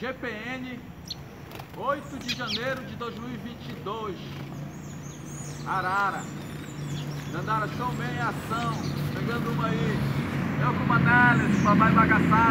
GPN, 8 de janeiro de 2022. Arara. Dandara Showman em ação. Pegando uma aí. Eu com uma análise, papai bagaçado.